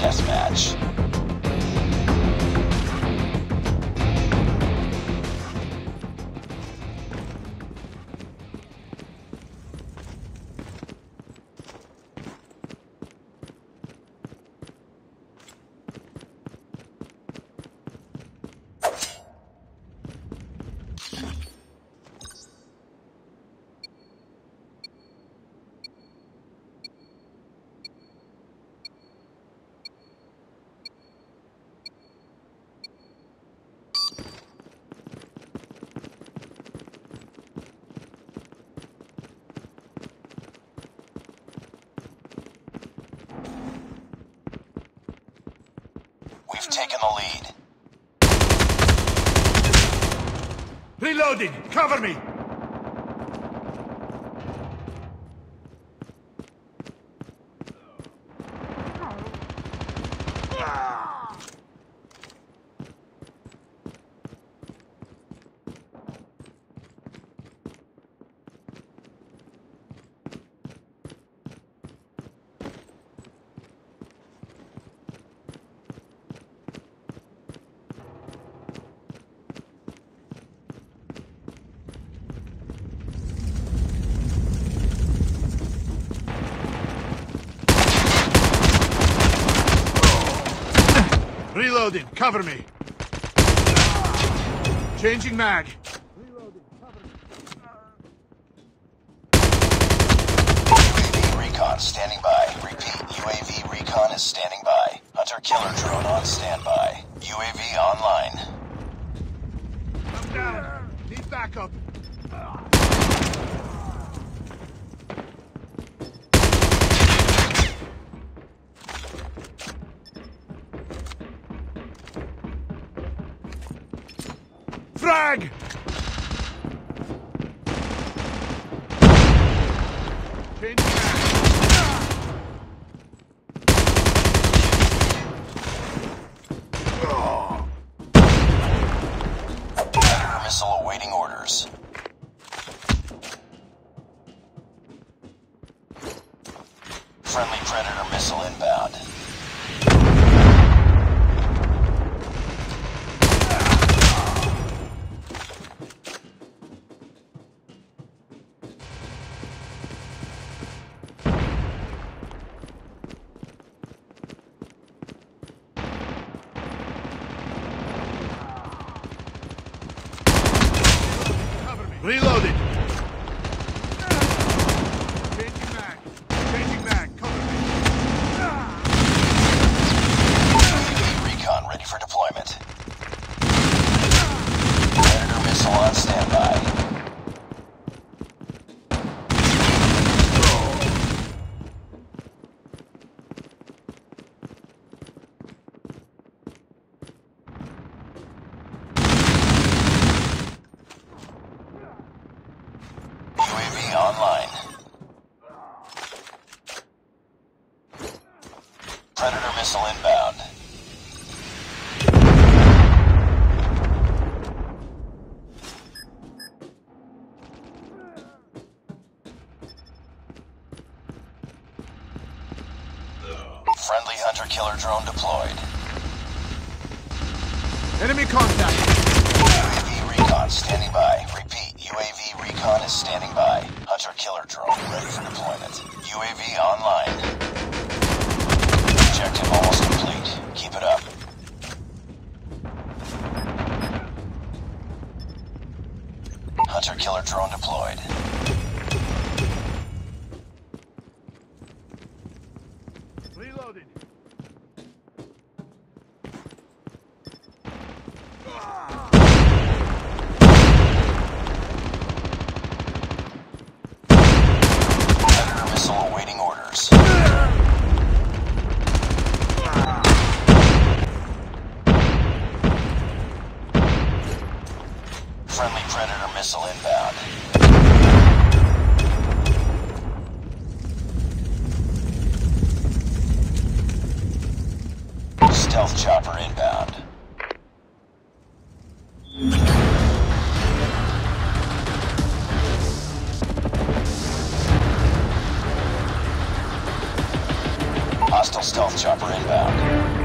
deathmatch. We've taken the lead. Reloading! Cover me! Oh. Ah. Reloading! Cover me! Changing mag! UAV recon standing by. Repeat, UAV recon is standing by. Hunter killer drone on standby. UAV online. I'm down! Need backup! Frag! Predator missile awaiting orders. Friendly Predator missile inbound. Reloading! Changing mag! Changing mag! Cover me! UAV recon ready for deployment. Predator missile on standby. UAV online. Predator missile inbound. Friendly hunter killer drone deployed. Enemy contact! UAV recon standing by. Repeat, UAV recon is standing by. Hunter killer drone ready for deployment. UAV online. Hunter killer drone deployed. Reloading! missile inbound. Stealth chopper inbound. Hostile stealth chopper inbound.